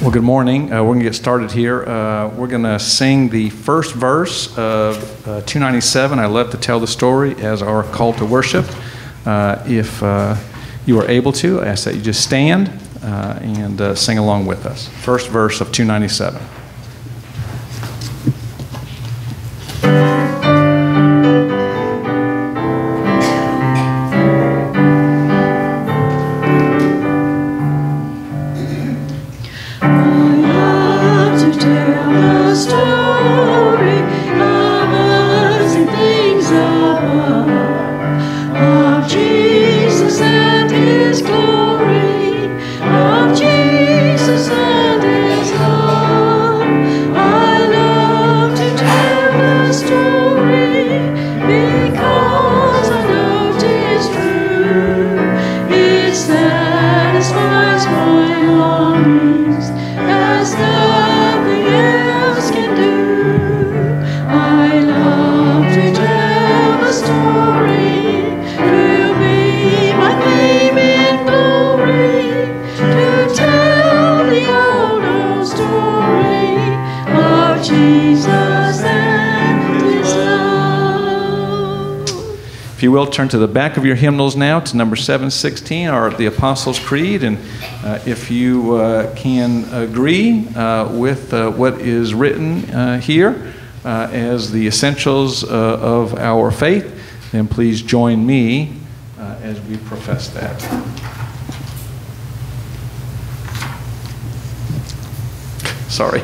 Well, good morning. Uh, we're going to get started here. Uh, we're going to sing the first verse of uh, 297. I love to tell the story as our call to worship. Uh, if uh, you are able to, I ask that you just stand uh, and sing along with us. First verse of 297. Turn to the back of your hymnals now to number 716, or the Apostles' Creed. And uh, if you uh, can agree uh, with uh, what is written uh, here uh, as the essentials uh, of our faith, then please join me uh, as we profess that. Sorry.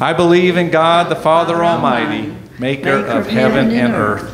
I believe in God the Father Almighty, maker of heaven and earth,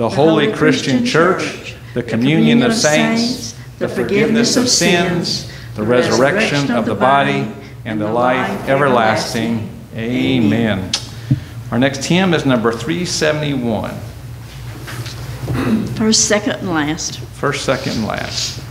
the holy Christian church, the communion of saints, the forgiveness of sins, the resurrection of the body, and the life everlasting. Amen. Our next hymn is number 371. First, second, and last. First, second, and last.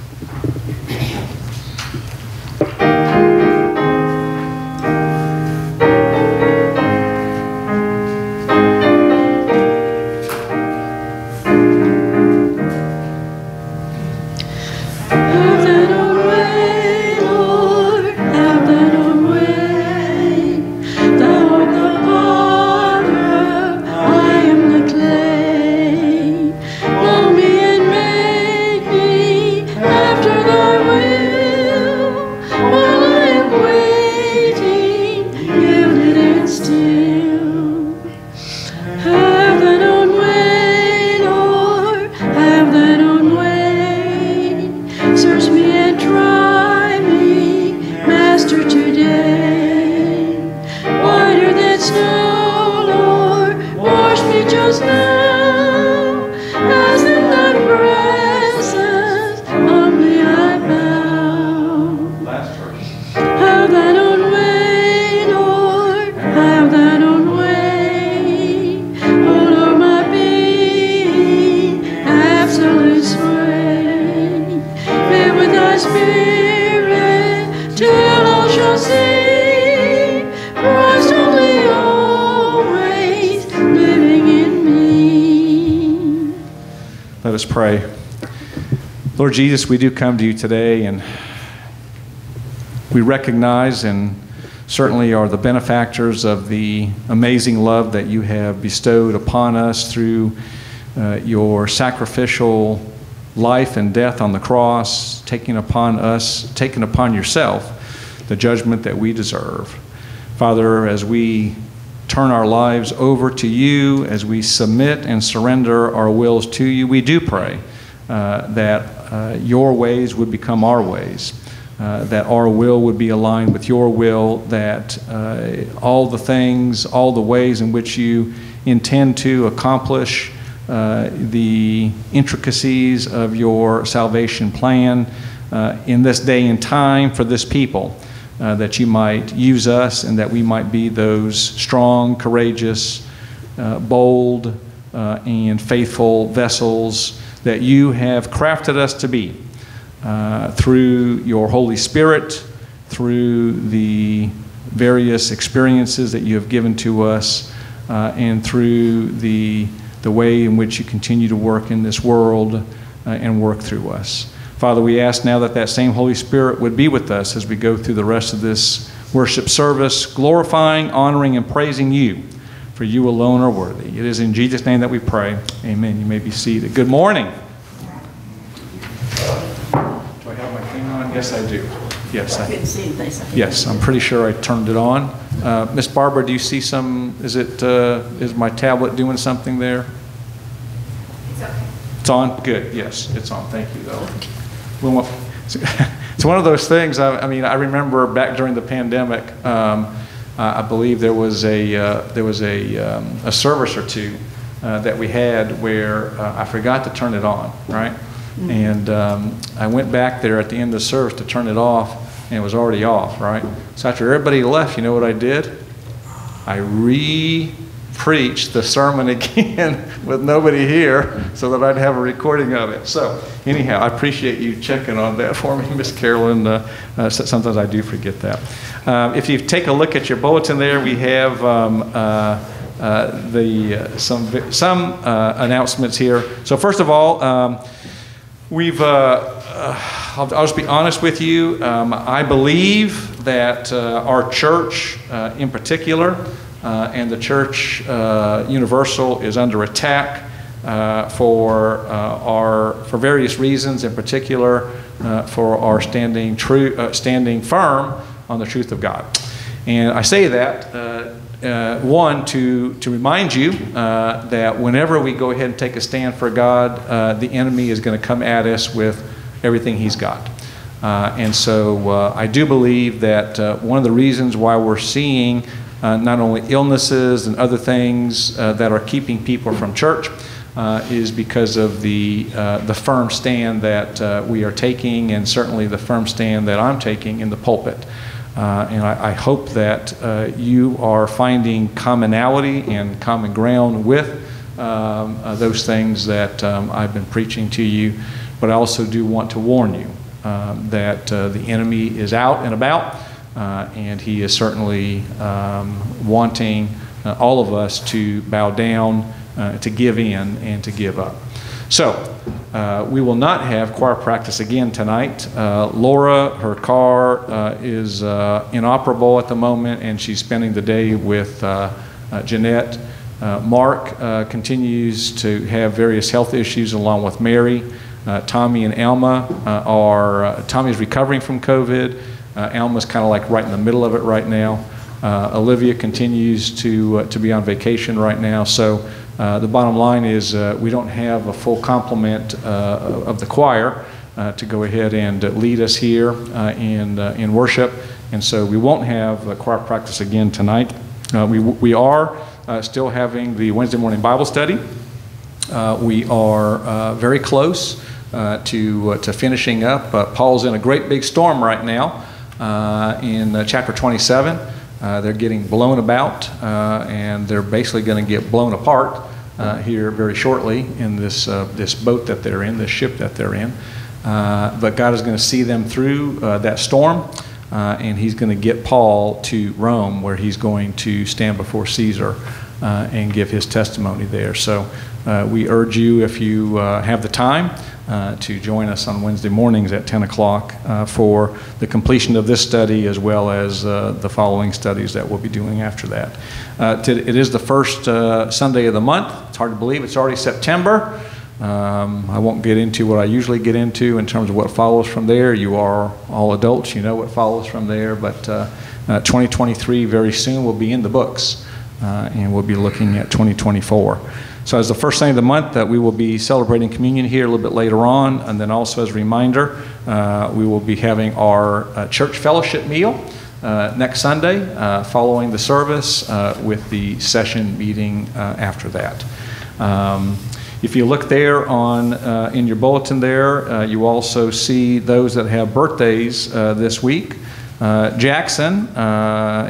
Us pray. Lord Jesus, we do come to you today and we recognize and certainly are the benefactors of the amazing love that you have bestowed upon us through uh, your sacrificial life and death on the cross, taking upon us, taking upon yourself the judgment that we deserve. Father, as we turn our lives over to you, as we submit and surrender our wills to you, we do pray uh, that uh, your ways would become our ways, uh, that our will would be aligned with your will, that uh, all the things, all the ways in which you intend to accomplish uh, the intricacies of your salvation plan uh, in this day and time for this people uh, that you might use us and that we might be those strong, courageous, uh, bold, uh, and faithful vessels that you have crafted us to be uh, through your Holy Spirit, through the various experiences that you have given to us, uh, and through the, the way in which you continue to work in this world uh, and work through us. Father, we ask now that that same Holy Spirit would be with us as we go through the rest of this worship service, glorifying, honoring, and praising you, for you alone are worthy. It is in Jesus' name that we pray. Amen. You may be seated. Good morning. Do I have my thing on? Yes, I do. Yes, I, Couldn't see anything. yes, I'm pretty sure I turned it on. Uh, Miss Barbara, do you see some, is it, uh, is my tablet doing something there? It's okay. It's on? Good, yes, it's on. Thank you, though. It's one of those things, I I mean, I remember back during the pandemic, um, I I believe there was a, uh, there was a um, a service or two uh, that we had where uh, I forgot to turn it on, right? And um, I went back there at the end of the service to turn it off, and it was already off, right? So after everybody left, you know what I did? I re-preached the sermon again with nobody here so that I'd have a recording of it. So anyhow, I appreciate you checking on that for me, Miss Carolyn. Uh, uh, sometimes I do forget that. Um, if you take a look at your bulletin there, we have um, uh, uh, the uh, some some uh, announcements here. So first of all. Um, We've, I'll, I'll just be honest with you. Um, I believe that our church, in particular, uh, and the church uh, universal, is under attack uh, for uh, our for various reasons. In particular, uh, for our standing true, standing firm on the truth of God. And I say that, one, to, to remind you that whenever we go ahead and take a stand for God, the enemy is going to come at us with everything he's got. Uh, and so uh, I do believe that uh, one of the reasons why we're seeing uh, not only illnesses and other things uh, that are keeping people from church uh, is because of the, uh, the firm stand that uh, we are taking, and certainly the firm stand that I'm taking in the pulpit. Uh, and I, I hope that you are finding commonality and common ground with um, those things that um, I've been preaching to you. But I also do want to warn you um, that the enemy is out and about, and he is certainly um, wanting uh, all of us to bow down, uh, to give in, and to give up. So, uh, we will not have choir practice again tonight. Uh, Laura, her car uh, is uh, inoperable at the moment, and she's spending the day with uh, uh, Jeanette. Uh, Mark uh, continues to have various health issues along with Mary. Uh, Tommy and Alma uh, are, uh, is recovering from COVID. Uh, Alma's kind of like right in the middle of it right now. Uh, Olivia continues to, uh, to be on vacation right now. So uh, the bottom line is uh, we don't have a full complement uh, of the choir to go ahead and lead us here in, in worship. And so we won't have choir practice again tonight. We, we are still having the Wednesday morning Bible study. We are very close to, to finishing up. Paul's in a great big storm right now in uh, chapter 27. Uh, they're getting blown about, uh, and they're basically going to get blown apart uh, here very shortly in this, uh, this boat that they're in, this ship that they're in. Uh, but God is going to see them through uh, that storm, uh, and He's going to get Paul to Rome, where he's going to stand before Caesar uh, and give his testimony there. So uh, we urge you, if you uh, have the time, uh, to join us on Wednesday mornings at 10 o'clock uh, for the completion of this study as well as uh, the following studies that we'll be doing after that. Uh, to- It is the first uh, Sunday of the month. It's hard to believe it's already September. Um, I won't get into what I usually get into in terms of what follows from there. You are all adults, you know what follows from there. But uh, uh, 2023 very soon will be in the books, and we'll be looking at 2024. So, as the first Sunday of the month, that we will be celebrating communion here a little bit later on, and then also as a reminder, uh, we will be having our uh, church fellowship meal uh, next Sunday, uh, following the service, uh, with the session meeting uh, after that. Um, if you look there on uh, in your bulletin there, uh, you also see those that have birthdays uh, this week. Jackson,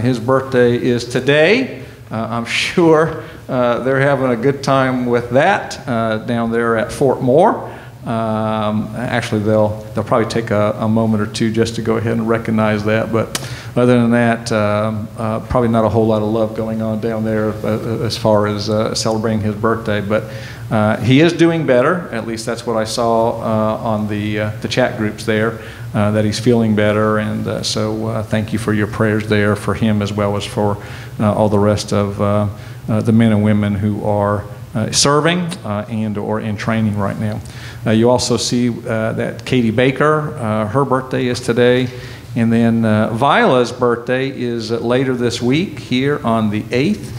his birthday is today. I'm sure uh, they're having a good time with that uh, down there at Fort Moore. Um, actually, they'll they'll probably take a, a, moment or two just to go ahead and recognize that. But other than that, um, uh, probably not a whole lot of love going on down there uh, as far as uh, celebrating his birthday. But uh, he is doing better. At least that's what I saw uh, on the the chat groups there. that he's feeling better, and so thank you for your prayers there for him as well as for all the rest of Uh, the men and women who are. Uh, serving uh, and or in training right now. Uh, you also see uh, that Katie Baker, uh, her birthday is today. And then Viola's birthday is later this week here on the 8th.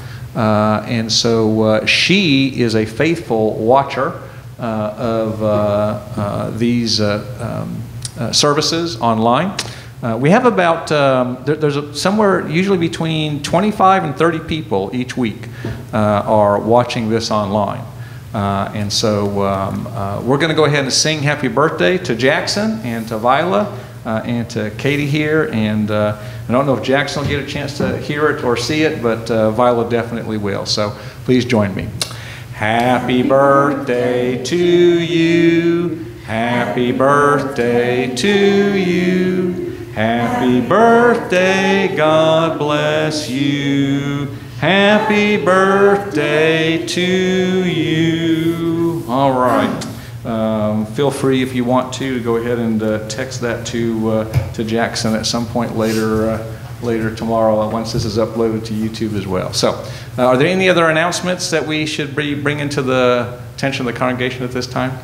and so she is a faithful watcher of these um, services online. Uh, we have about, um, there, there's a, somewhere usually between 25 and 30 people each week uh, are watching this online. Uh, and so um, uh, we're going to go ahead and sing happy birthday to Jackson and to Viola uh, and to Katie here. And I don't know if Jackson will get a chance to hear it or see it, but Viola definitely will. So please join me. Happy birthday to you. Happy birthday to you. Happy birthday, God bless you. Happy birthday to you. All right. Um, feel free if you want to, go ahead and uh, text that to uh, to Jackson at some point later uh, later tomorrow once this is uploaded to YouTube as well. So, uh, are there any other announcements that we should be bringing to the attention of the congregation at this time?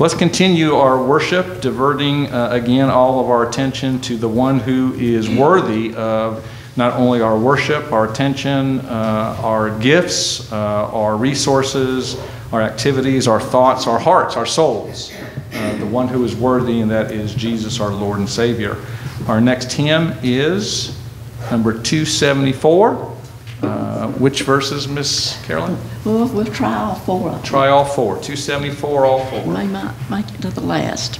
Let's continue our worship, diverting uh, again all of our attention to the one who is worthy of not only our worship, our attention, uh, our gifts, uh, our resources, our activities, our thoughts, our hearts, our souls. Uh, the one who is worthy, and that is Jesus, our Lord and Savior. Our next hymn is number 274. Which verses, Miss Carolyn? Well, we'll try all four Try all four. 274, all four. We might make it to the last.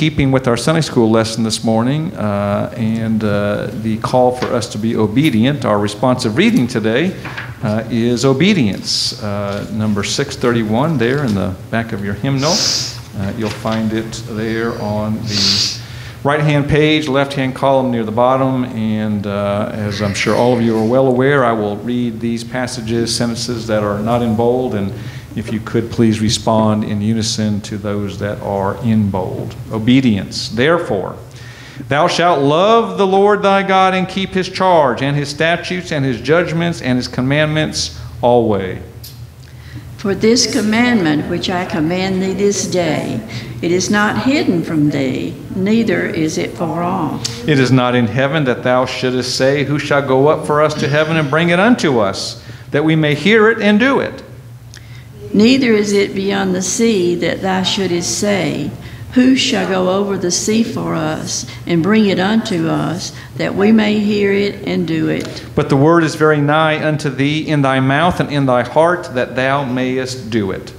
Keeping with our Sunday school lesson this morning uh, and uh, the call for us to be obedient, our responsive reading today uh, is obedience. Uh, number 631 there in the back of your hymnal. Uh, you'll find it there on the right hand page, left hand column near the bottom. And uh, as I'm sure all of you are well aware, I will read these passages, sentences that are not in bold, and if you could please respond in unison to those that are in bold. Obedience. Therefore, thou shalt love the Lord thy God and keep his charge, and his statutes, and his judgments, and his commandments always. For this commandment which I command thee this day, it is not hidden from thee, neither is it far off. It is not in heaven that thou shouldest say, Who shall go up for us to heaven and bring it unto us, that we may hear it and do it? Neither is it beyond the sea that thou shouldest say, Who shall go over the sea for us and bring it unto us, that we may hear it and do it? But the word is very nigh unto thee, in thy mouth and in thy heart, that thou mayest do it.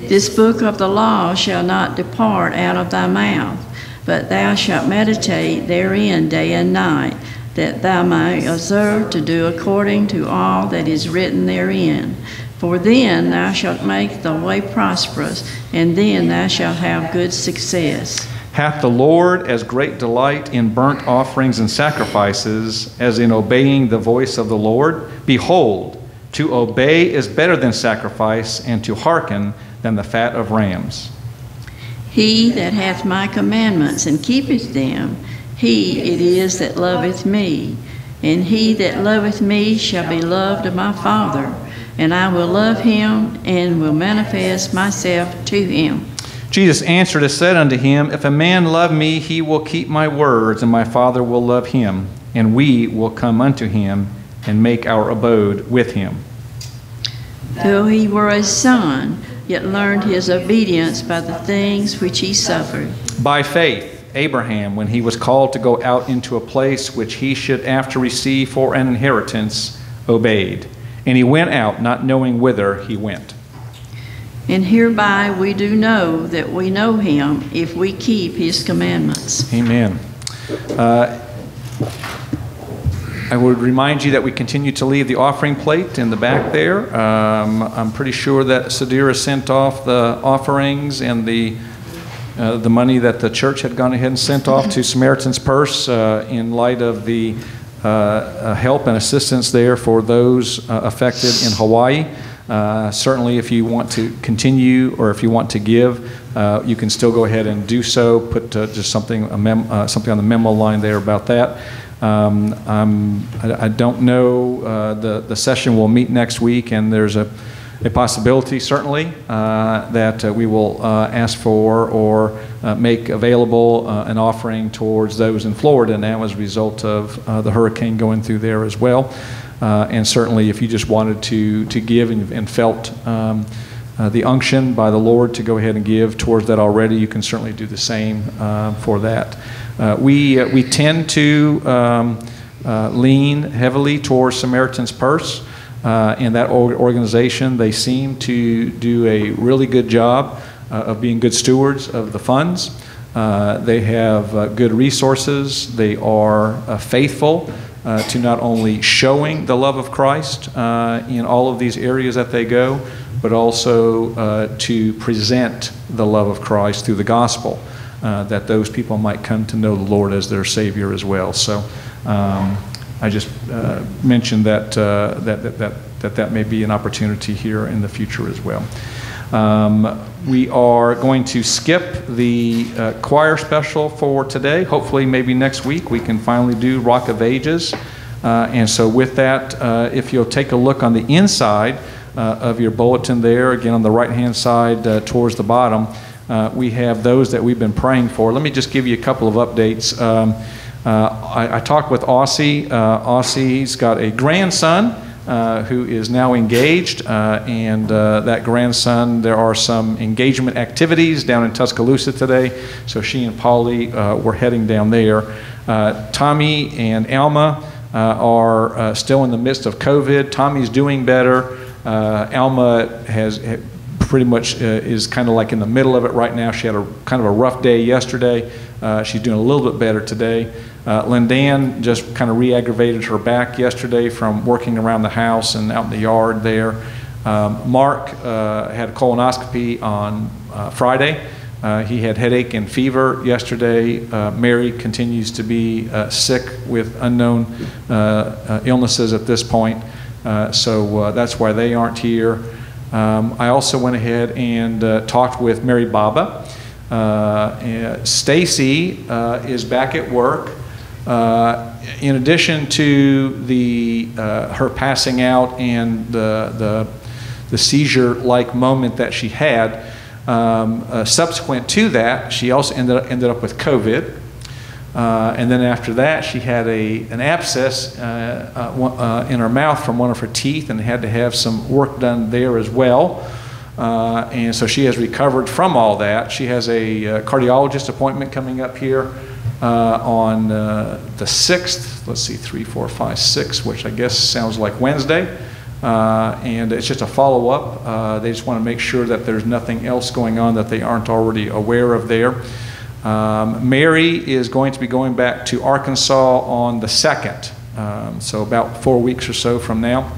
This book of the law shall not depart out of thy mouth, but thou shalt meditate therein day and night, that thou may observe to do according to all that is written therein. For then thou shalt make the way prosperous, and then thou shalt have good success. Hath the Lord as great delight in burnt offerings and sacrifices as in obeying the voice of the Lord? Behold, to obey is better than sacrifice, and to hearken than the fat of rams. He that hath my commandments and keepeth them, he it is that loveth me. And he that loveth me shall be loved of my Father, and I will love him and will manifest myself to him. Jesus answered and said unto him, If a man love me, he will keep my words, and my Father will love him, and we will come unto him and make our abode with him. Though he were a son, yet learned his obedience by the things which he suffered. By faith, Abraham, when he was called to go out into a place which he should after receive for an inheritance, obeyed. And he went out, not knowing whither he went. And hereby we do know that we know him if we keep his commandments. Amen. Uh, I would remind you that we continue to leave the offering plate in the back there. Um, I'm pretty sure that Sadira sent off the offerings and the uh, the money that the church had gone ahead and sent off to Samaritan's Purse uh, in light of the help and assistance there for those uh, affected in Hawaii. Uh, certainly, if you want to continue or if you want to give, you can still go ahead and do so. Put just something, something on the memo line there about that. Um, I, I, don't know. Uh, the, the session will meet next week, and there's a, a possibility, certainly, uh, that uh, we will uh, ask for or uh, make available uh, an offering towards those in Florida now as a result of the hurricane going through there as well. and certainly, if you just wanted to, to give and, and felt um, the unction by the Lord to go ahead and give towards that already, you can certainly do the same for that. Uh, we, uh, we tend to um, uh, lean heavily towards Samaritan's Purse. Uh, that organization, they seem to do a really good job uh, of being good stewards of the funds. Uh, they have good resources. They are faithful to not only showing the love of Christ in all of these areas that they go, but also to present the love of Christ through the gospel uh, that those people might come to know the Lord as their Savior as well. So um, I just uh, mentioned that, uh, that, that, that, that that may be an opportunity here in the future as well. Um, we are going to skip the uh, choir special for today. Hopefully, maybe next week we can finally do Rock of Ages. Uh, and so, with that, uh, if you'll take a look on the inside uh, of your bulletin there, again on the right hand side towards the bottom, we have those that we've been praying for. Let me just give you a couple of updates. Um, I, I, talked with Aussie. Uh, Aussie's got a grandson uh, who is now engaged, uh, and uh, that grandson, there are some engagement activities down in Tuscaloosa today. So she and Polly were heading down there. Tommy and Alma are still in the midst of COVID. Tommy's doing better. Alma has pretty much uh, is kind of like in the middle of it right now. She had a kind of a rough day yesterday. Uh, she's doing a little bit better today. Uh, Lindan just kind of re-aggravated her back yesterday from working around the house and out in the yard there. Um, Mark uh, had a colonoscopy on uh, Friday. Uh, he had headache and fever yesterday. Mary continues to be sick with unknown illnesses at this point. So that's why they aren't here. Um, I also went ahead and uh, talked with Mary Baba. Uh, Stacy uh, is back at work. Uh, in addition to the uh, her passing out and the the, the seizure-like moment that she had, um, subsequent to that, she also ended up, ended up with COVID. Uh, and then after that, she had a, an abscess uh, uh, uh, in her mouth from one of her teeth and had to have some work done there as well. Uh, and so she has recovered from all that. She has a uh, cardiologist appointment coming up here on the 6th. Let's see, 3, 4, 5, 6, which I guess sounds like Wednesday. And it's just a follow up. They just want to make sure that there's nothing else going on that they aren't already aware of there. Um, Mary is going to be going back to Arkansas on the 2nd, um, so about four weeks or so from now.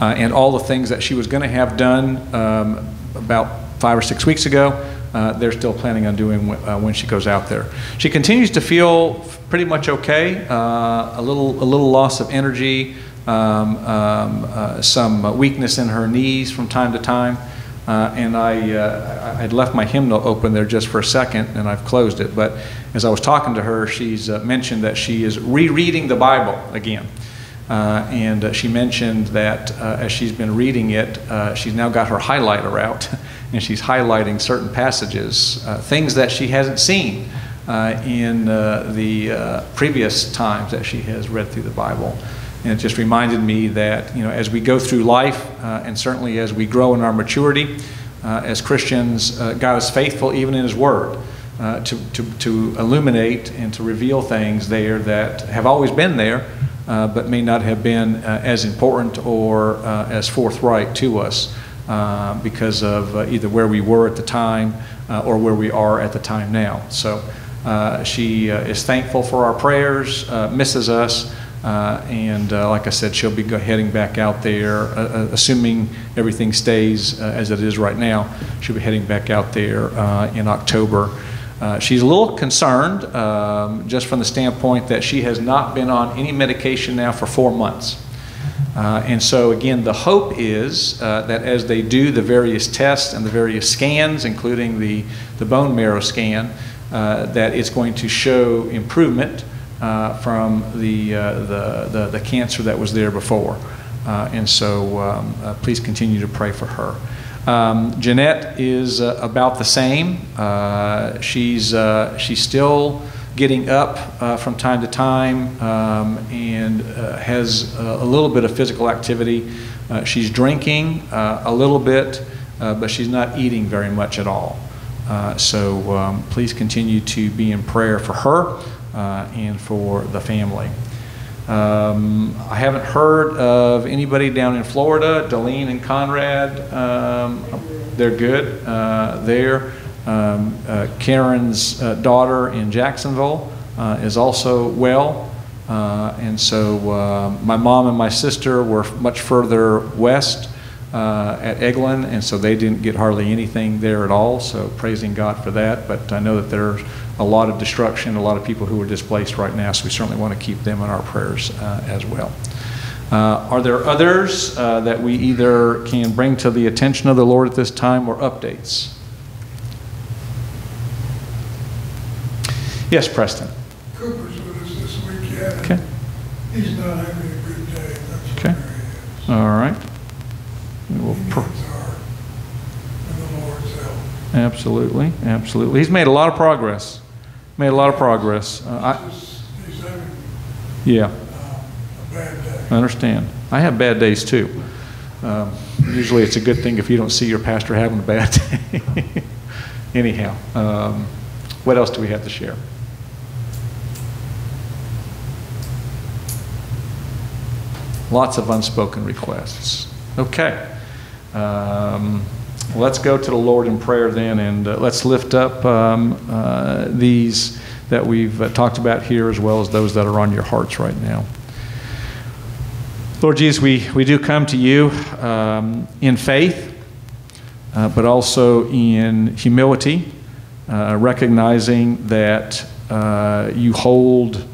Uh, and all the things that she was going to have done um, about five or six weeks ago, uh, they're still planning on doing uh, when she goes out there. She continues to feel pretty much okay, uh, a little a little loss of energy, um, um, uh, some weakness in her knees from time to time. Uh, and I, uh, I had left my hymnal open there just for a second, and I've closed it. But as I was talking to her, she's uh, mentioned that she is rereading the Bible again. Uh, and uh, she mentioned that uh, as she's been reading it, she's now got her highlighter out and she's highlighting certain passages, things that she hasn't seen in the previous times that she has read through the Bible. And it just reminded me that, you know, as we go through life uh, and certainly as we grow in our maturity uh, as Christians, uh, God is faithful even in His Word. Uh, to, to, to illuminate and to reveal things there that have always been there, uh, but may not have been uh, as important or as forthright to us because of either where we were at the time or where we are at the time now. So she is thankful for our prayers, misses us, uh, and uh, like I said, she'll be heading back out there, uh, uh, assuming everything stays uh, as it is right now. She'll be heading back out there uh, in October. She's a little concerned, um, just from the standpoint that she has not been on any medication now for four months. And so, again, the hope is that as they do the various tests and the various scans, including the, the bone marrow scan, that it's going to show improvement uh, from the, uh, the, the, the cancer that was there before. Uh, and so, um, uh, please continue to pray for her. Um, Jeanette is uh, about the same. Uh, she's, she's still getting up from time to time um, and has a, little bit of physical activity. She's drinking a little bit, but she's not eating very much at all. So um, please continue to be in prayer for her uh, and for the family. Um, I haven't heard of anybody down in Florida. Delene and Conrad, um, they're good uh, there. Um, uh, Karen's uh, daughter in Jacksonville uh, is also well. Uh, and so my mom and my sister were much further west uh, at Eglin, and so they didn't get hardly anything there at all. So praising God for that. But I know that there's a lot of destruction, a lot of people who are displaced right now. So we certainly want to keep them in our prayers uh, as well. Uh, are there others uh, that we either can bring to the attention of the Lord at this time or updates? Yes, Preston. Cooper's with us this weekend. Okay. He's not having a good day, that's Okay. where he All right. We will is. He pr- our, and the Lord's help. Absolutely, absolutely. He's made a lot of progress. Made a lot of progress. Uh, I, yeah. I understand. I have bad days too. Um, usually it's a good thing if you don't see your pastor having a bad day. Anyhow, um, what else do we have to share? Lots of unspoken requests. Okay. Um, let's go to the Lord in prayer then, and uh, let's lift up um, uh, these that we've uh, talked about here, as well as those that are on your hearts right now. Lord Jesus, we, we do come to you um, in faith, uh, but also in humility, uh, recognizing that uh, you hold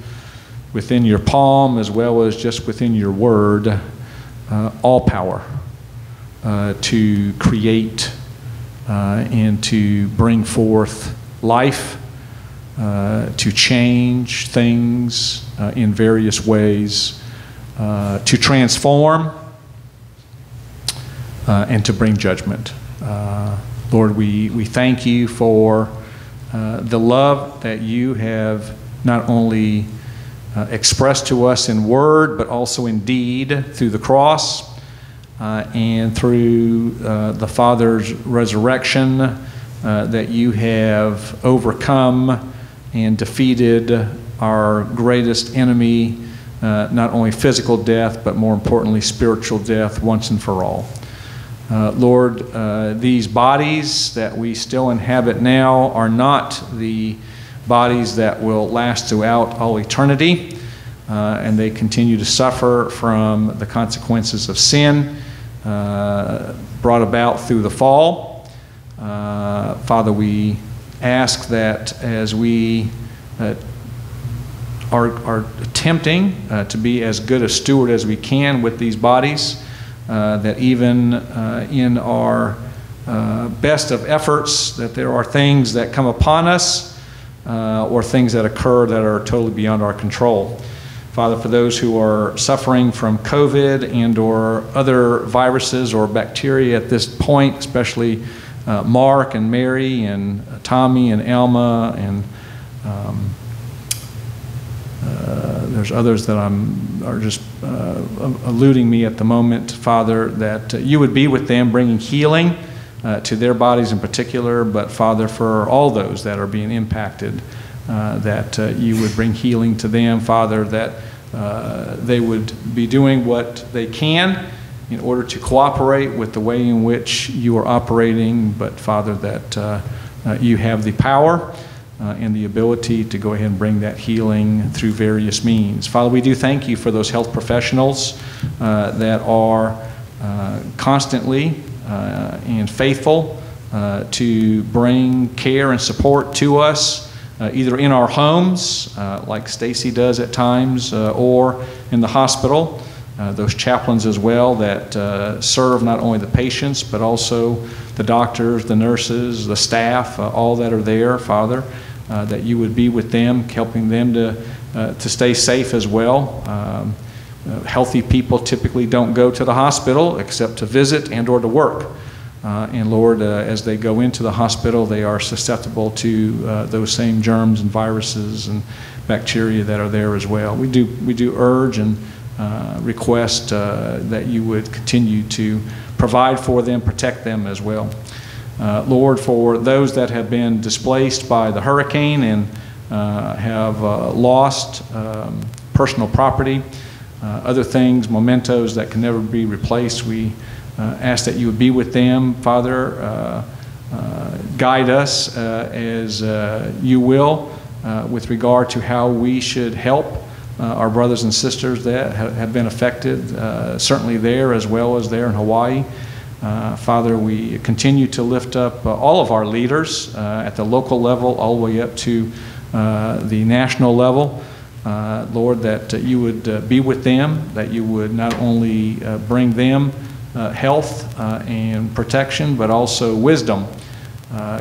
within your palm as well as just within your word all power uh, to create uh, and to bring forth life, uh, to change things uh, in various ways, uh, to transform, and to bring judgment. Lord, we, we thank you for the love that you have not only expressed to us in word, but also in deed through the cross and through uh, the Father's resurrection, uh, that you have overcome and defeated our greatest enemy, uh, not only physical death, but more importantly, spiritual death once and for all. Uh, Lord, uh, these bodies that we still inhabit now are not the bodies that will last throughout all eternity, uh, and they continue to suffer from the consequences of sin uh, brought about through the fall. Uh, Father, we ask that as we uh, are, are attempting uh, to be as good a steward as we can with these bodies, uh, that even uh, in our uh, best of efforts, that there are things that come upon us uh, or things that occur that are totally beyond our control. Father, for those who are suffering from COVID and or other viruses or bacteria at this point, especially uh, Mark and Mary and Tommy and Alma and um, uh, there's others that I'm are just uh, eluding me at the moment, Father, that uh, you would be with them, bringing healing uh, to their bodies in particular, but Father, for all those that are being impacted, uh, that uh, you would bring healing to them, Father, that they would be doing what they can in order to cooperate with the way in which you are operating, but Father, that you have the power uh, and the ability to go ahead and bring that healing through various means. Father, we do thank you for those health professionals uh, that are uh, constantly uh, and faithful uh, to bring care and support to us. Uh, either in our homes, like Stacy does at times, or in the hospital. those chaplains as well that serve not only the patients but also the doctors, the nurses, the staff, all that are there, Father uh, that you would be with them, helping them to, uh, to stay safe as well. Um, uh, healthy people typically don't go to the hospital except to visit and or to work. Uh, and Lord, uh, as they go into the hospital, they are susceptible to uh, those same germs and viruses and bacteria that are there as well. We do, we do urge and request that you would continue to provide for them, protect them as well. Uh, Lord, for those that have been displaced by the hurricane and uh, have uh, lost um, personal property, other things, mementos that can never be replaced, we ask that you would be with them. Father, uh, guide us as you will with regard to how we should help our brothers and sisters that have been affected, certainly there as well as there in Hawaii. Uh, Father, we continue to lift up uh, all of our leaders uh, at the local level, all the way up to uh, the national level. Uh, Lord, that you would be with them, that you would not only bring them health and protection, but also wisdom,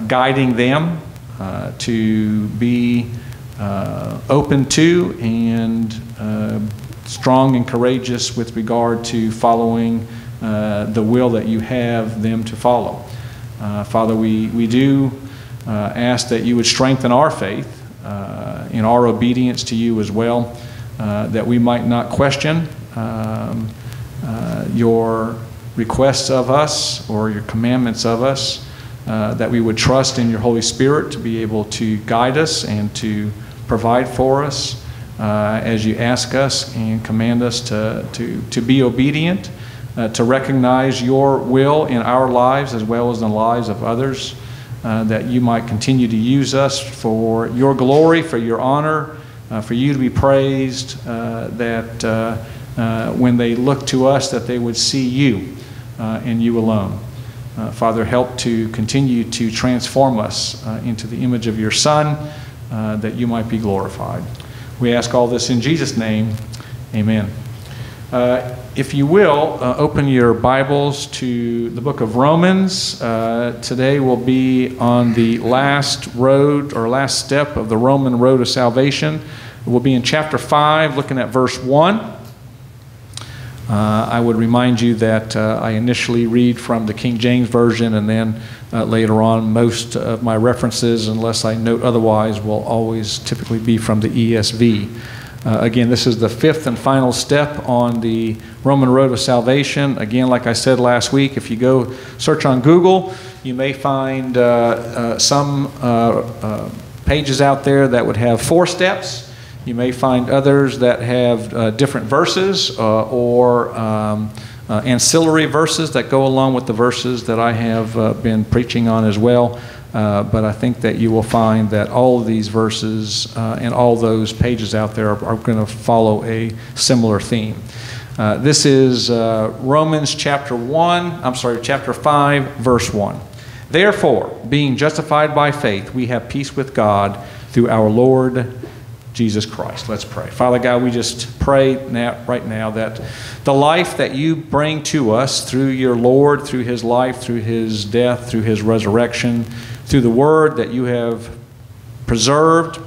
guiding them to be open to and strong and courageous with regard to following. Uh, the will that you have them to follow. Uh, Father, we, we do uh, ask that you would strengthen our faith uh, in our obedience to you as well, that we might not question um, your requests of us or your commandments of us, that we would trust in your Holy Spirit to be able to guide us and to provide for us. Uh, as you ask us and command us to, to, to be obedient uh, to recognize your will in our lives as well as in the lives of others, uh, that you might continue to use us for your glory, for your honor, uh, for you to be praised, uh, that uh, uh, when they look to us, that they would see you uh, and you alone. Uh, Father, help to continue to transform us uh, into the image of your Son, uh, that you might be glorified. We ask all this in Jesus' name. Amen. Uh, if you will, uh, open your Bibles to the book of Romans. Uh, today will be on the last road or last step of the Roman road of salvation. We'll be in chapter 5, looking at verse 1. Uh, I would remind you that uh, I initially read from the King James Version, and then uh, later on, most of my references, unless I note otherwise, will always typically be from the ESV. Uh, again, this is the fifth and final step on the Roman road of salvation. Again, like I said last week, if you go search on Google, you may find uh, uh, some pages out there that would have four steps. You may find others that have uh, different verses uh, or um, uh, ancillary verses that go along with the verses that I have uh, been preaching on as well. Uh, but I think that you will find that all of these verses uh, and all those pages out there are, are going to follow a similar theme. this is Romans chapter 1, I'm sorry, chapter 5, verse 1. Therefore, being justified by faith, we have peace with God through our Lord Jesus Christ. Let's pray. Father God, we just pray now, right now that the life that you bring to us through your Lord, through his life, through his death, through his resurrection, through the word that you have preserved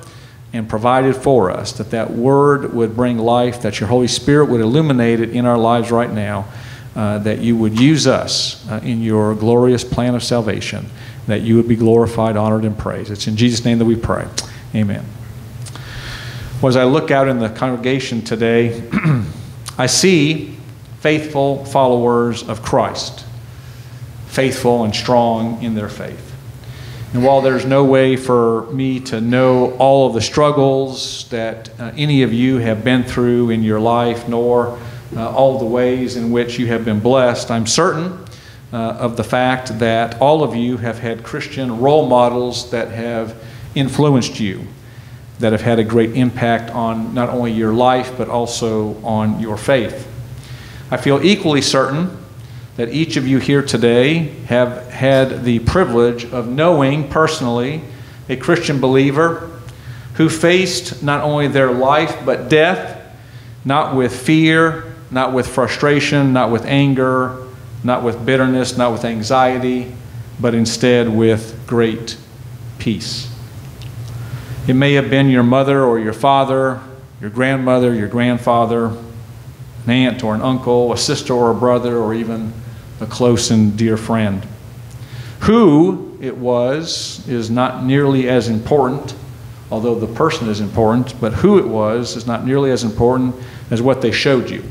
and provided for us, that that word would bring life, that your Holy Spirit would illuminate it in our lives right now, uh, that you would use us uh, in your glorious plan of salvation, that you would be glorified, honored, and praised. It's in Jesus' name that we pray. Amen. Well, as I look out in the congregation today, I see faithful followers of Christ, faithful and strong in their faith. And while there's no way for me to know all of the struggles that uh, any of you have been through in your life, nor uh, all the ways in which you have been blessed, I'm certain uh, of the fact that all of you have had Christian role models that have influenced you that have had a great impact on not only your life, but also on your faith. I feel equally certain that each of you here today have had the privilege of knowing personally a Christian believer who faced not only their life, but death, not with fear, not with frustration, not with anger, not with bitterness, not with anxiety, but instead with great peace. It may have been your mother or your father, your grandmother, your grandfather, an aunt or an uncle, a sister or a brother, or even a close and dear friend. Who it was is not nearly as important, although the person is important, but who it was is not nearly as important as what they showed you.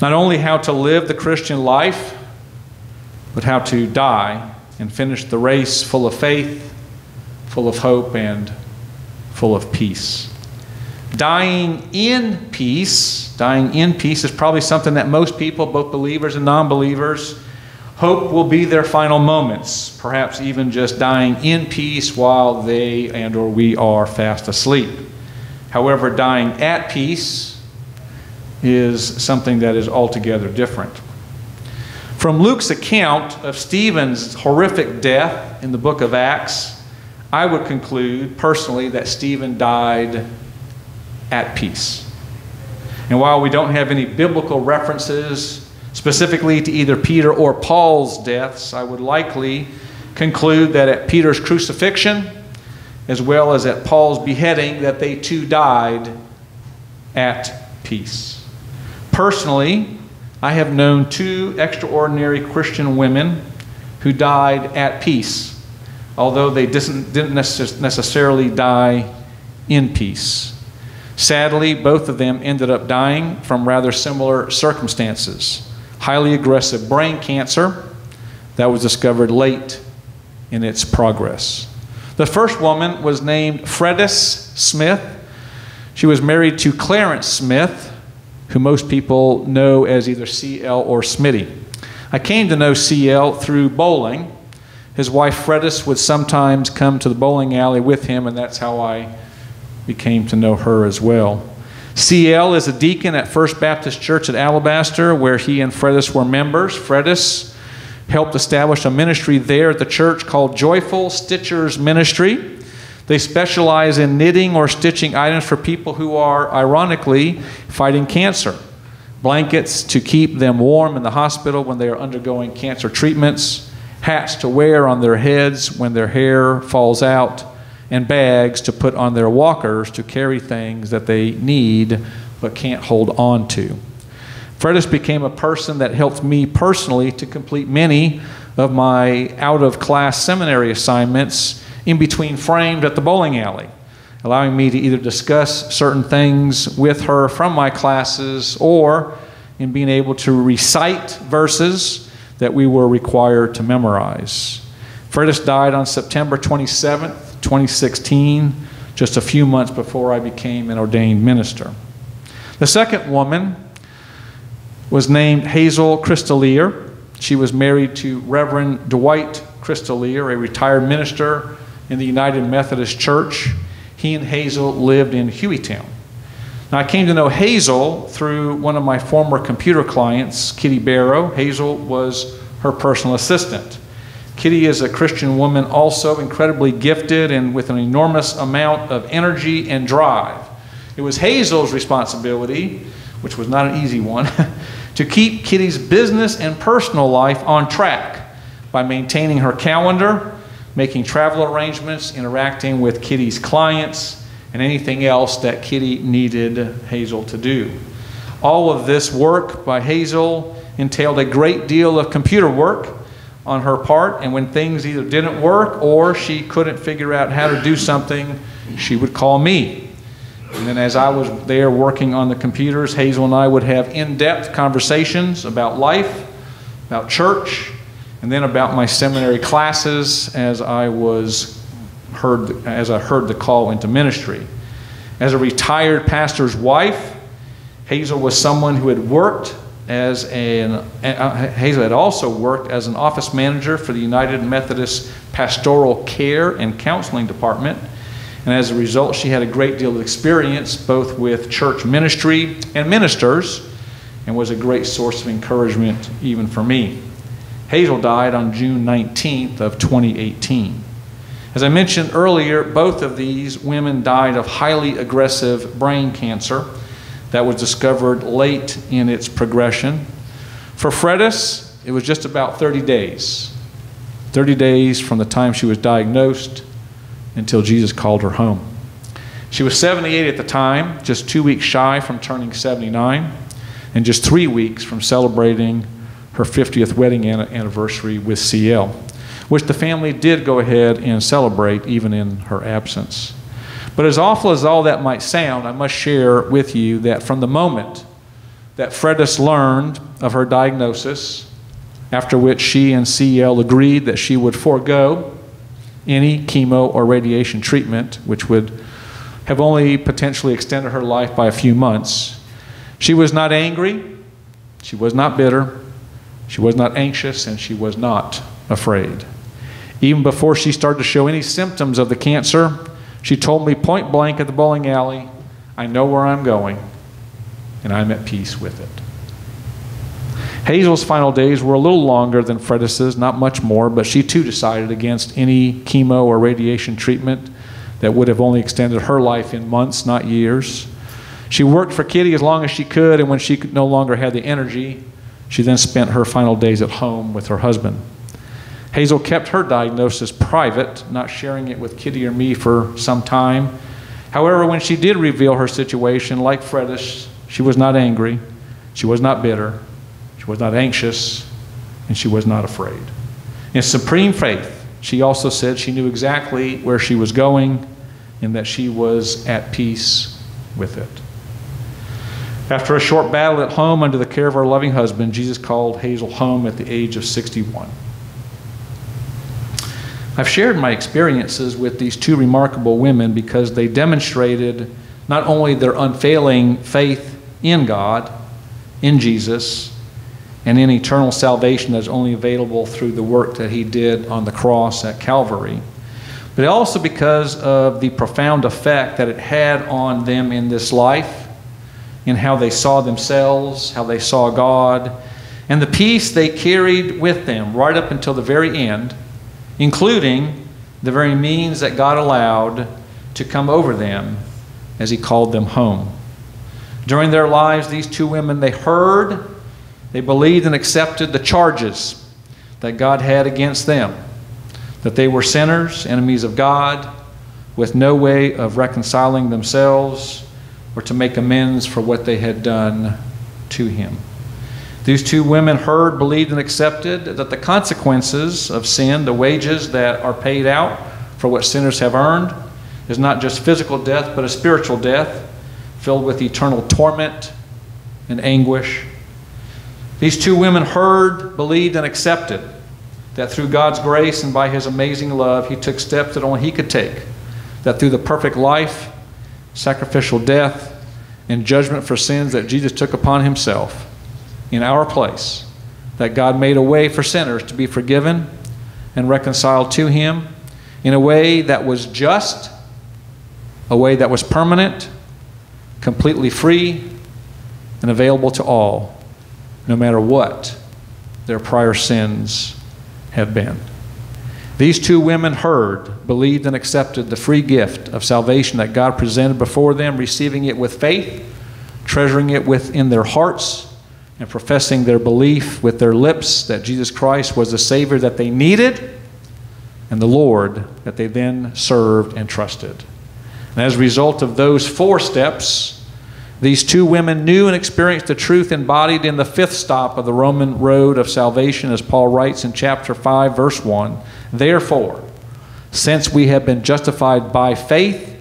Not only how to live the Christian life, but how to die and finish the race full of faith full of hope and full of peace. Dying in peace, dying in peace is probably something that most people, both believers and non believers, hope will be their final moments, perhaps even just dying in peace while they and or we are fast asleep. However, dying at peace is something that is altogether different. From Luke's account of Stephen's horrific death in the book of Acts, I would conclude personally that Stephen died at peace. And while we don't have any biblical references specifically to either Peter or Paul's deaths, I would likely conclude that at Peter's crucifixion, as well as at Paul's beheading, that they too died at peace. Personally, I have known two extraordinary Christian women who died at peace although they didn't necessarily die in peace. Sadly, both of them ended up dying from rather similar circumstances. Highly aggressive brain cancer that was discovered late in its progress. The first woman was named Fredis Smith. She was married to Clarence Smith, who most people know as either CL or Smitty. I came to know CL through bowling. His wife Fredis would sometimes come to the bowling alley with him, and that's how I became to know her as well. CL is a deacon at First Baptist Church at Alabaster, where he and Fredis were members. Fredis helped establish a ministry there at the church called Joyful Stitchers Ministry. They specialize in knitting or stitching items for people who are, ironically, fighting cancer. Blankets to keep them warm in the hospital when they are undergoing cancer treatments, hats to wear on their heads when their hair falls out, and bags to put on their walkers to carry things that they need but can't hold on to. Fredis became a person that helped me personally to complete many of my out of class seminary assignments in between framed at the bowling alley, allowing me to either discuss certain things with her from my classes or in being able to recite verses that we were required to memorize. Fredis died on September 27, 2016, just a few months before I became an ordained minister. The second woman was named Hazel Crystallier. She was married to Reverend Dwight Crystallier, a retired minister in the United Methodist Church. He and Hazel lived in Hueytown. Now, I came to know Hazel through one of my former computer clients, Kitty Barrow. Hazel was her personal assistant. Kitty is a Christian woman, also incredibly gifted and with an enormous amount of energy and drive. It was Hazel's responsibility, which was not an easy one, to keep Kitty's business and personal life on track by maintaining her calendar, making travel arrangements, interacting with Kitty's clients, and anything else that Kitty needed Hazel to do. All of this work by Hazel entailed a great deal of computer work on her part, and when things either didn't work or she couldn't figure out how to do something, she would call me. And then, as I was there working on the computers, Hazel and I would have in depth conversations about life, about church, and then about my seminary classes as I was heard, as I heard the call into ministry. As a retired pastor's wife, Hazel was someone who had worked as an, uh, Hazel had also worked as an office manager for the United Methodist Pastoral Care and Counseling Department. And as a result, she had a great deal of experience both with church ministry and ministers and was a great source of encouragement even for me. Hazel died on June 19th of 2018. As I mentioned earlier, both of these women died of highly aggressive brain cancer that was discovered late in its progression. For Fredis, it was just about 30 days. 30 days from the time she was diagnosed until Jesus called her home. She was 78 at the time, just two weeks shy from turning 79, and just three weeks from celebrating her 50th wedding anniversary with CL, which the family did go ahead and celebrate even in her absence. But as awful as all that might sound, I must share with you that from the moment that Fredis learned of her diagnosis, after which she and CL agreed that she would forego any chemo or radiation treatment, which would have only potentially extended her life by a few months, she was not angry, she was not bitter, she was not anxious, and she was not afraid. Even before she started to show any symptoms of the cancer, she told me point blank at the bowling alley, I know where I'm going, and I'm at peace with it. Hazel's final days were a little longer than Fredis's, not much more, but she too decided against any chemo or radiation treatment that would have only extended her life in months, not years. She worked for Kitty as long as she could, and when she no longer had the energy, she then spent her final days at home with her husband. Hazel kept her diagnosis private, not sharing it with Kitty or me for some time. However, when she did reveal her situation, like Fredis, she was not angry, she was not bitter, she was not anxious, and she was not afraid. In supreme faith, she also said she knew exactly where she was going and that she was at peace with it. After a short battle at home under the care of her loving husband, Jesus called Hazel home at the age of 61. I've shared my experiences with these two remarkable women because they demonstrated not only their unfailing faith in God, in Jesus and in eternal salvation that's only available through the work that he did on the cross at Calvary, but also because of the profound effect that it had on them in this life, in how they saw themselves, how they saw God, and the peace they carried with them right up until the very end, including the very means that God allowed to come over them as he called them home. During their lives, these two women, they heard, they believed and accepted the charges that God had against them that they were sinners, enemies of God, with no way of reconciling themselves or to make amends for what they had done to Him. These two women heard, believed, and accepted that the consequences of sin, the wages that are paid out for what sinners have earned, is not just physical death, but a spiritual death filled with eternal torment and anguish. These two women heard, believed, and accepted that through God's grace and by His amazing love, He took steps that only He could take. That through the perfect life, sacrificial death, and judgment for sins that Jesus took upon Himself in our place, that God made a way for sinners to be forgiven and reconciled to Him in a way that was just, a way that was permanent, completely free, and available to all, no matter what their prior sins have been. These two women heard, believed, and accepted the free gift of salvation that God presented before them, receiving it with faith, treasuring it within their hearts, and professing their belief with their lips that Jesus Christ was the Savior that they needed and the Lord that they then served and trusted. And as a result of those four steps, these two women knew and experienced the truth embodied in the fifth stop of the Roman road of salvation, as Paul writes in chapter 5, verse 1. Therefore, since we have been justified by faith,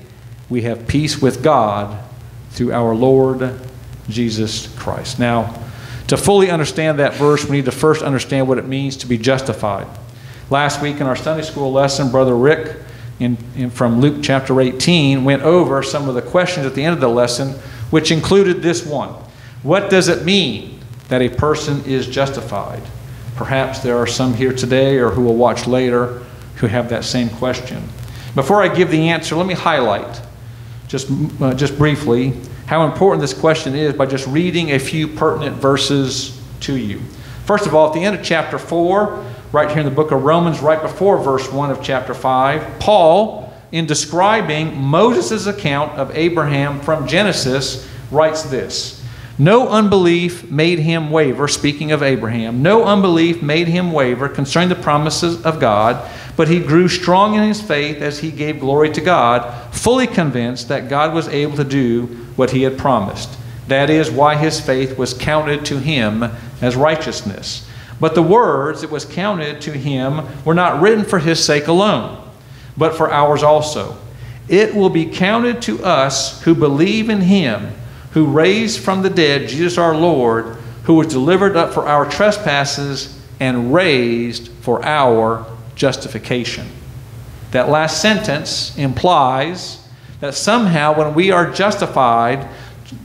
we have peace with God through our Lord Jesus Christ. Now, to fully understand that verse, we need to first understand what it means to be justified. Last week in our Sunday school lesson, Brother Rick in, in, from Luke chapter 18 went over some of the questions at the end of the lesson which included this one What does it mean that a person is justified? Perhaps there are some here today or who will watch later who have that same question. Before I give the answer, let me highlight just, uh, just briefly how important this question is by just reading a few pertinent verses to you. First of all, at the end of chapter 4, right here in the book of Romans, right before verse 1 of chapter 5, Paul in describing Moses' account of Abraham from Genesis, writes this No unbelief made him waver, speaking of Abraham, no unbelief made him waver concerning the promises of God, but he grew strong in his faith as he gave glory to God, fully convinced that God was able to do what he had promised. That is why his faith was counted to him as righteousness. But the words that was counted to him were not written for his sake alone but for ours also. It will be counted to us who believe in him who raised from the dead Jesus our Lord, who was delivered up for our trespasses and raised for our justification. That last sentence implies that somehow when we are justified,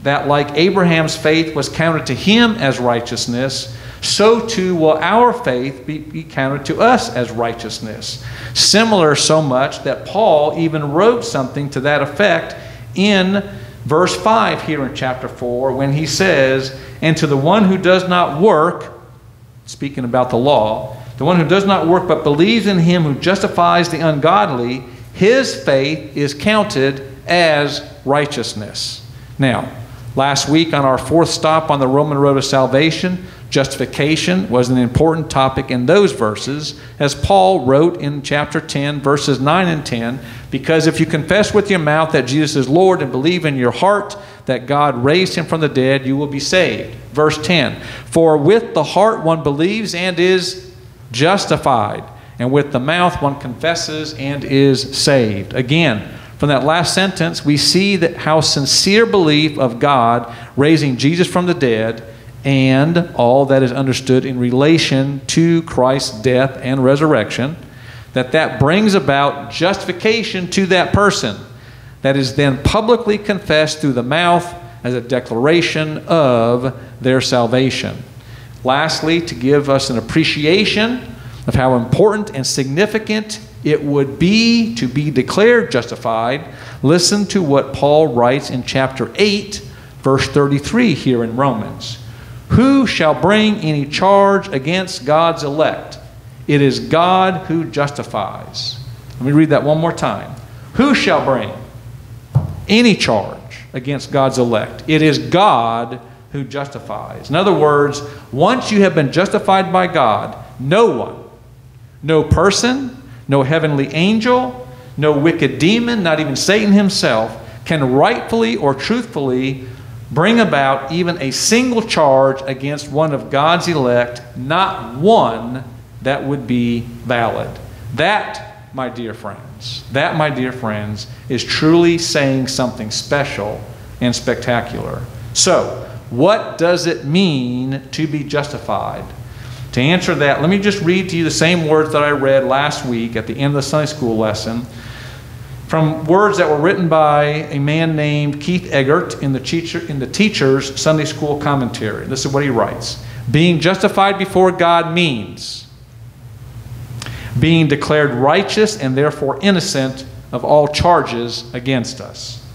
that like Abraham's faith was counted to him as righteousness, so too will our faith be, be counted to us as righteousness. Similar so much that Paul even wrote something to that effect in verse 5 here in chapter 4 when he says, And to the one who does not work, speaking about the law, the one who does not work but believes in him who justifies the ungodly, his faith is counted as righteousness. Now, last week on our fourth stop on the Roman road of salvation, Justification was an important topic in those verses, as Paul wrote in chapter 10, verses 9 and 10. Because if you confess with your mouth that Jesus is Lord and believe in your heart that God raised him from the dead, you will be saved. Verse 10 For with the heart one believes and is justified, and with the mouth one confesses and is saved. Again, from that last sentence, we see that how sincere belief of God raising Jesus from the dead and all that is understood in relation to Christ's death and resurrection, that that brings about justification to that person that is then publicly confessed through the mouth as a declaration of their salvation. Lastly, to give us an appreciation of how important and significant it would be to be declared justified, listen to what Paul writes in chapter 8, verse 33 here in Romans. Who shall bring any charge against God's elect? It is God who justifies. Let me read that one more time. Who shall bring any charge against God's elect? It is God who justifies. In other words, once you have been justified by God, no one, no person, no heavenly angel, no wicked demon, not even Satan himself, can rightfully or truthfully bring about even a single charge against one of God's elect, not one that would be valid. That, my dear friends, that, my dear friends, is truly saying something special and spectacular. So, what does it mean to be justified? To answer that, let me just read to you the same words that I read last week at the end of the Sunday school lesson from words that were written by a man named Keith Eggert in the, teacher, in the teacher's Sunday school commentary. This is what he writes Being justified before God means being declared righteous and therefore innocent of all charges against us.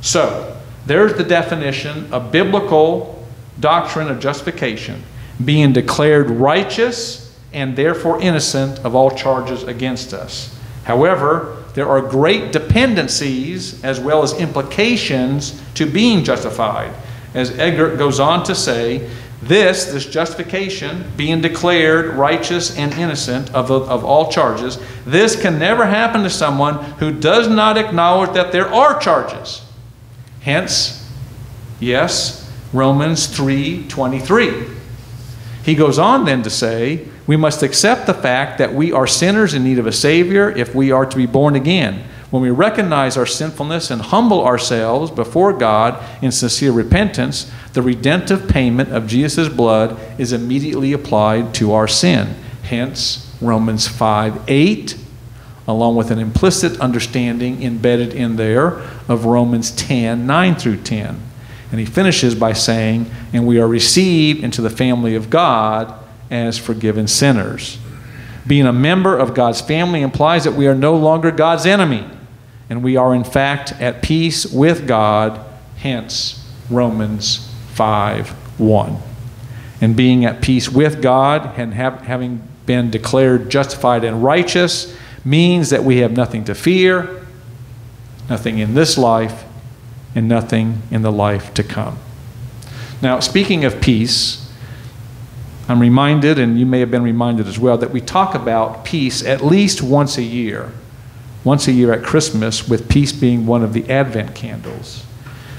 So, there's the definition of biblical doctrine of justification being declared righteous and therefore innocent of all charges against us. However, there are great dependencies as well as implications to being justified. As Eggert goes on to say, this, this justification, being declared righteous and innocent of, of all charges, this can never happen to someone who does not acknowledge that there are charges. Hence, yes, Romans 3:23. He goes on then to say, we must accept the fact that we are sinners in need of a Savior if we are to be born again. When we recognize our sinfulness and humble ourselves before God in sincere repentance, the redemptive payment of Jesus' blood is immediately applied to our sin. Hence, Romans 5 8, along with an implicit understanding embedded in there of Romans 10 9 through 10. And he finishes by saying, And we are received into the family of God as forgiven sinners. Being a member of God's family implies that we are no longer God's enemy, and we are in fact at peace with God, hence Romans 5 1. And being at peace with God and have, having been declared justified and righteous means that we have nothing to fear, nothing in this life, and nothing in the life to come. Now, speaking of peace, I'm reminded, and you may have been reminded as well, that we talk about peace at least once a year. Once a year at Christmas, with peace being one of the Advent candles.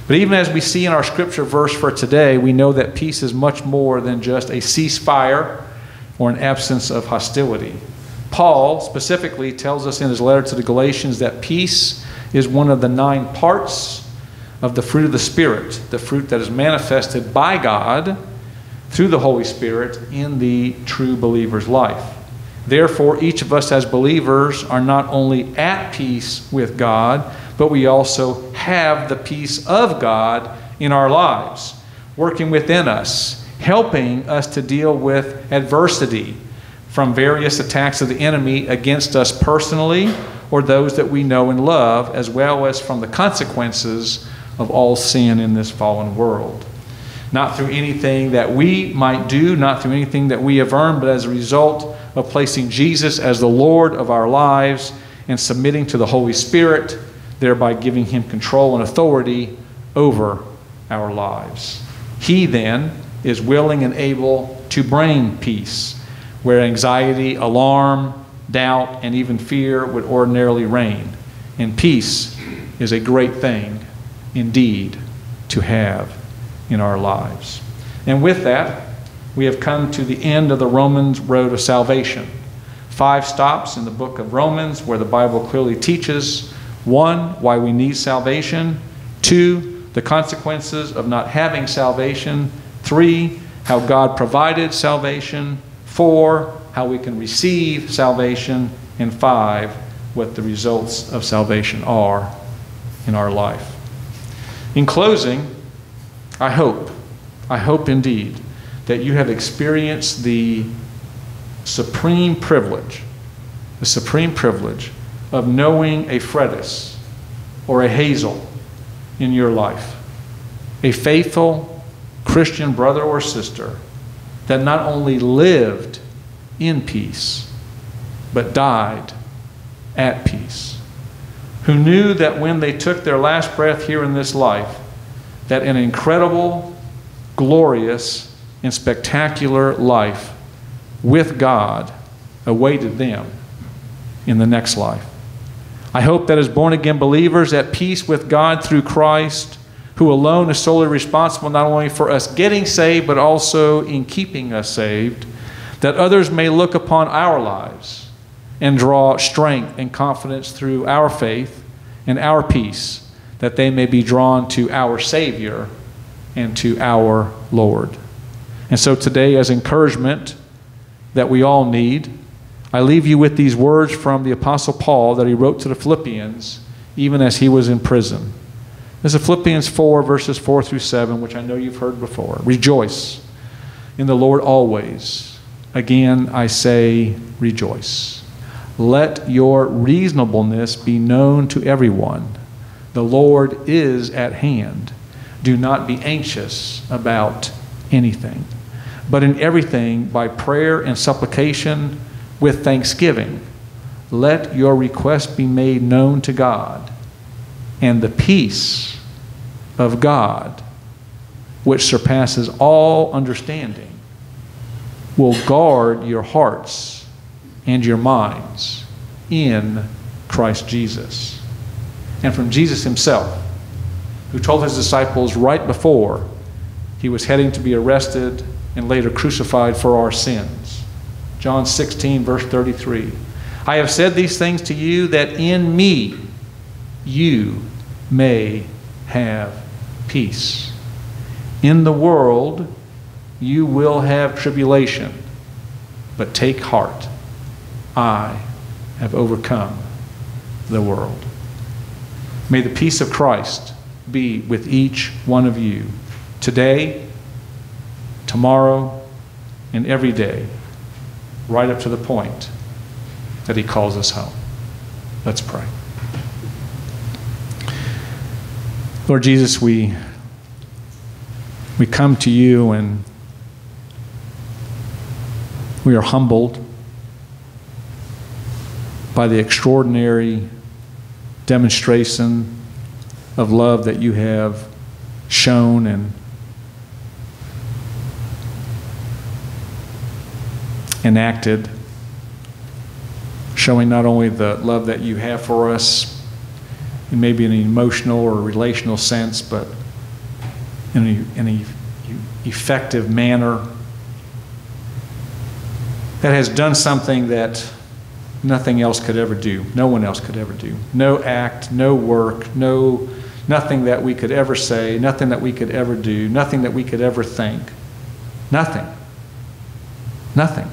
But even as we see in our scripture verse for today, we know that peace is much more than just a ceasefire or an absence of hostility. Paul specifically tells us in his letter to the Galatians that peace is one of the nine parts of the fruit of the Spirit, the fruit that is manifested by God through the Holy Spirit in the true believer's life. Therefore, each of us as believers are not only at peace with God, but we also have the peace of God in our lives, working within us, helping us to deal with adversity from various attacks of the enemy against us personally or those that we know and love, as well as from the consequences of all sin in this fallen world not through anything that we might do, not through anything that we have earned, but as a result of placing Jesus as the Lord of our lives and submitting to the Holy Spirit, thereby giving him control and authority over our lives. He then is willing and able to bring peace where anxiety, alarm, doubt, and even fear would ordinarily reign. And peace is a great thing indeed to have in our lives. And with that, we have come to the end of the Romans road of salvation. Five stops in the book of Romans where the Bible clearly teaches one, why we need salvation, two, the consequences of not having salvation, three, how God provided salvation, four, how we can receive salvation, and five, what the results of salvation are in our life. In closing, I hope, I hope indeed that you have experienced the supreme privilege, the supreme privilege of knowing a Fredis or a Hazel in your life, a faithful Christian brother or sister that not only lived in peace, but died at peace, who knew that when they took their last breath here in this life, that an incredible, glorious, and spectacular life with God awaited them in the next life. I hope that as born again believers at peace with God through Christ, who alone is solely responsible not only for us getting saved, but also in keeping us saved, that others may look upon our lives and draw strength and confidence through our faith and our peace, that they may be drawn to our Savior and to our Lord. And so today, as encouragement that we all need, I leave you with these words from the Apostle Paul that he wrote to the Philippians even as he was in prison. This is Philippians 4, verses 4 through 7, which I know you've heard before. Rejoice in the Lord always. Again, I say, rejoice. Let your reasonableness be known to everyone. The Lord is at hand. Do not be anxious about anything, but in everything, by prayer and supplication, with thanksgiving, let your request be made known to God, and the peace of God, which surpasses all understanding, will guard your hearts and your minds in Christ Jesus. And from Jesus himself, who told his disciples right before he was heading to be arrested and later crucified for our sins. John 16, verse 33. I have said these things to you that in me you may have peace. In the world you will have tribulation, but take heart. I have overcome the world. May the peace of Christ be with each one of you today, tomorrow, and every day, right up to the point that He calls us home. Let's pray. Lord Jesus, we, we come to you and we are humbled by the extraordinary demonstration of love that you have shown and enacted, showing not only the love that you have for us, in an emotional or relational sense, but in an in a effective manner that has done something that nothing else could ever do. No one else could ever do. No act, no work, no nothing that we could ever say, nothing that we could ever do, nothing that we could ever think. Nothing. Nothing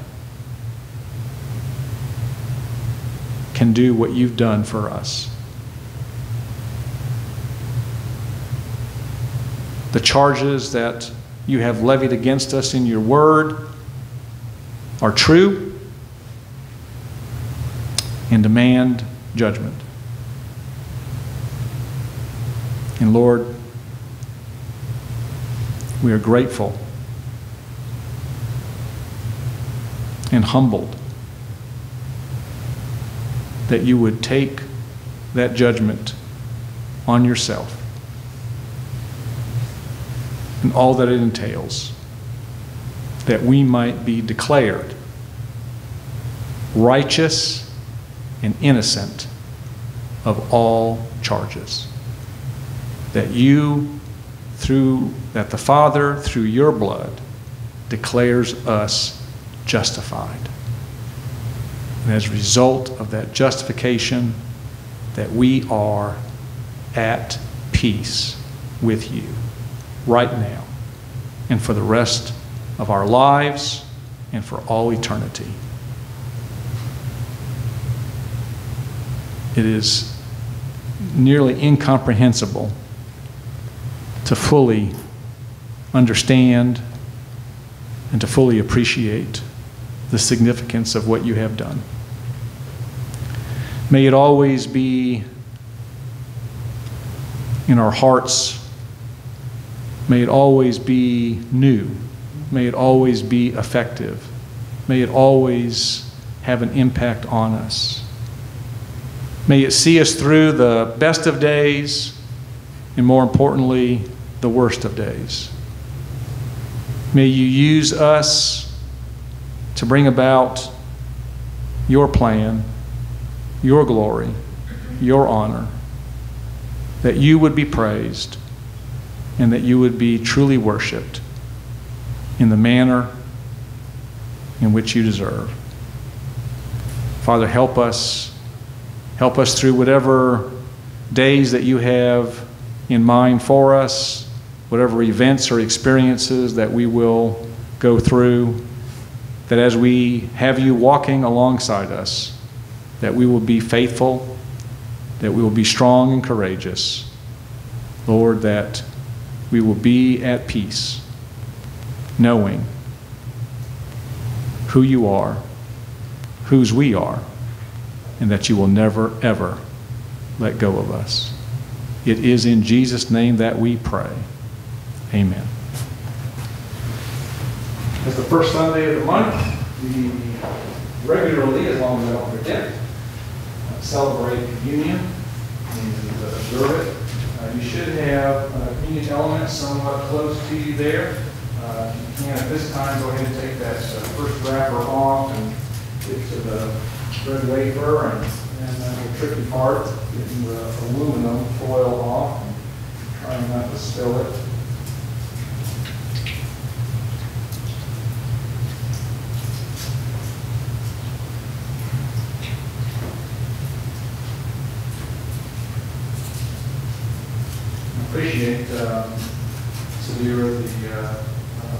can do what you've done for us. The charges that you have levied against us in your word are true and demand judgment. And Lord, we are grateful and humbled that you would take that judgment on yourself and all that it entails, that we might be declared righteous and innocent of all charges. That you, through, that the Father, through your blood, declares us justified. And as a result of that justification, that we are at peace with you right now and for the rest of our lives and for all eternity. It is nearly incomprehensible to fully understand, and to fully appreciate the significance of what you have done. May it always be in our hearts. May it always be new. May it always be effective. May it always have an impact on us. May it see us through the best of days and, more importantly, the worst of days. May you use us to bring about your plan, your glory, your honor, that you would be praised and that you would be truly worshiped in the manner in which you deserve. Father, help us. Help us through whatever days that you have in mind for us, whatever events or experiences that we will go through, that as we have you walking alongside us, that we will be faithful, that we will be strong and courageous. Lord, that we will be at peace, knowing who you are, whose we are, and that you will never, ever let go of us. It is in Jesus' name that we pray. Amen. As the first Sunday of the month, we regularly, as long as I don't forget, celebrate communion and observe it. Uh, You should have uh, communion elements somewhat close to you there. Uh, you can, at this time, go ahead and take that uh, first wrapper off and get to the red wafer and and then the tricky part, getting the aluminum foil off and trying not to spill it. Appreciate, um, Severe, the, uh, uh,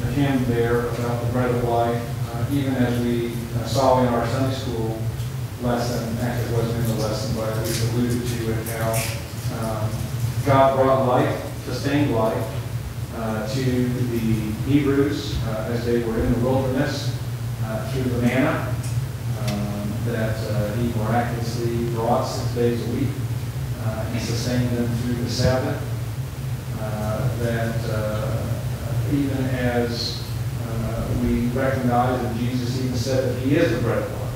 the hymn there about the bread of life, uh, even as we uh, saw in our Sunday school lesson, actually it wasn't in the lesson, but we alluded to it how um, God brought life, sustained life, uh, to the Hebrews uh, as they were in the wilderness uh, through the manna um, that He miraculously brought six days a week uh, and sustain them through the Sabbath. Uh, that uh, even as uh, we recognize that Jesus even said that He is the bread of life,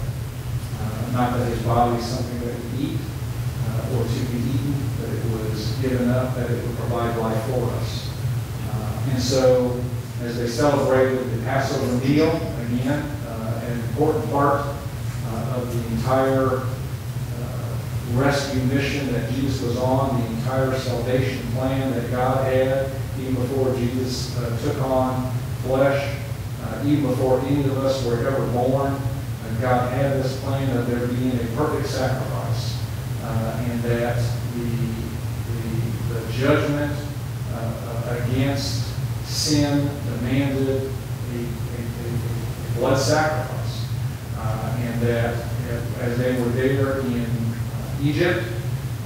uh, not that His body is something that we eat uh, or to be eaten, but it was given up that it would provide life for us. Uh, and so, as they celebrated the Passover meal, again, uh, an important part uh, of the entire uh, rescue mission that Jesus was on, the entire salvation plan that God had, even before Jesus uh, took on flesh, uh, even before any of us were ever born. Uh, God had this plan of there being a perfect sacrifice, uh, and that the, the, the judgment uh, against sin demanded a, a, a, blood sacrifice, uh, and that as they were there in Egypt,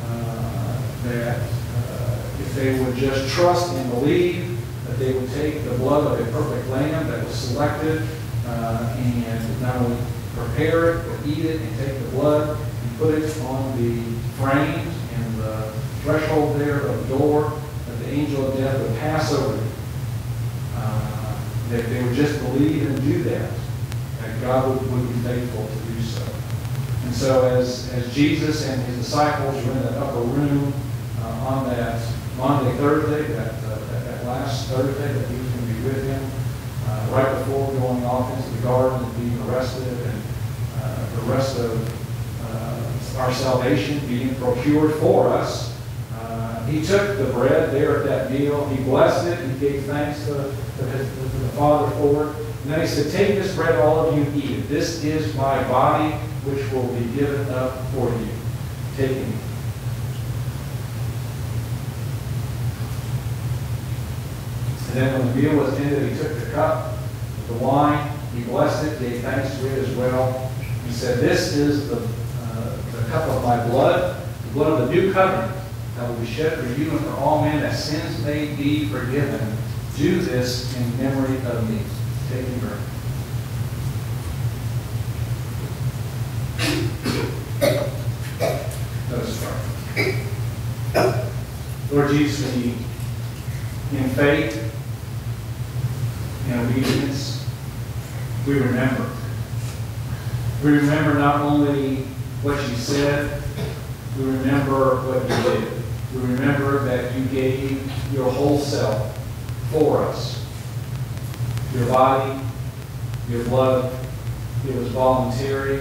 uh, that uh, if they would just trust and believe that they would take the blood of a perfect lamb that was selected uh, and not only prepare it, but eat it and take the blood and put it on the frames and the threshold there of the door that the angel of death would pass over. Uh, that they would just believe and do that, that God would, would be faithful to do so. And so as, as Jesus and his disciples were in that upper room uh, on that Monday, Thursday, that, uh, that, that last Thursday that he was going to be with him, uh, right before going off into the garden and being arrested and uh, the rest of uh, our salvation being procured for us, uh, he took the bread there at that meal, he blessed it, he gave thanks to, to, his, to the Father for it, and then he said, Take this bread, all of you, eat it. This is my body, which will be given up for you. Taking and. And then when the meal was ended, he took the cup, the wine, he blessed it, gave thanks to it as well. He said, This is the, uh, the cup of my blood, the blood of the new covenant, that will be shed for you and for all men, that sins may be forgiven. Do this in memory of me. Take a breath. Let us pray. Lord Jesus, we, in faith and obedience, we remember. We remember not only what you said, we remember what you did. We remember that you gave your whole self for us. Your body, your blood, it was voluntary.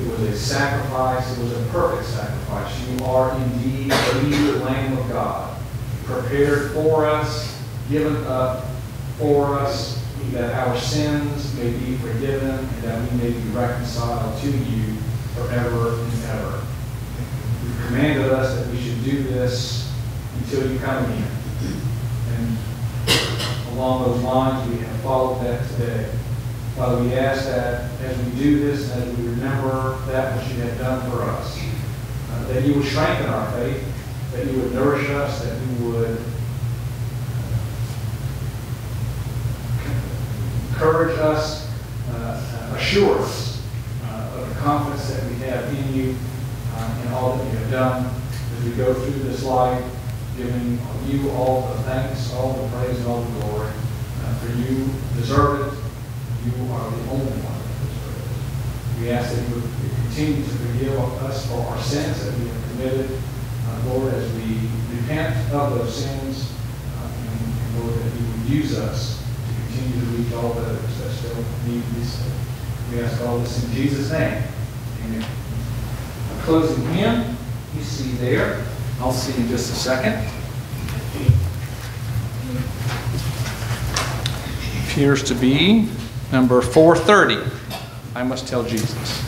It was a sacrifice. It was a perfect sacrifice. You are indeed the Lamb of God, prepared for us, given up for us, that our sins may be forgiven and that we may be reconciled to you forever and ever. You commanded us that we should do this until you come again. And along those lines, we have followed that today. Father, we ask that as we do this, that we remember that which you have done for us, uh, that you would strengthen our faith, that you would nourish us, that you would encourage us, uh, assure us uh, of the confidence that we have in you uh, and all that you have done as we go through this life, giving you all the thanks, all the praise, and all the glory. Uh, for you deserve it. You are the only one. We ask that you would continue to forgive us for our sins that we have committed, uh, Lord, as we repent of those sins, uh, and, and Lord, that you would use us to continue to reach all those that still need to be saved. We ask all this in Jesus' name. Amen. A closing hymn, you see there. I'll see in just a second. Appears to be number 430. I must tell Jesus.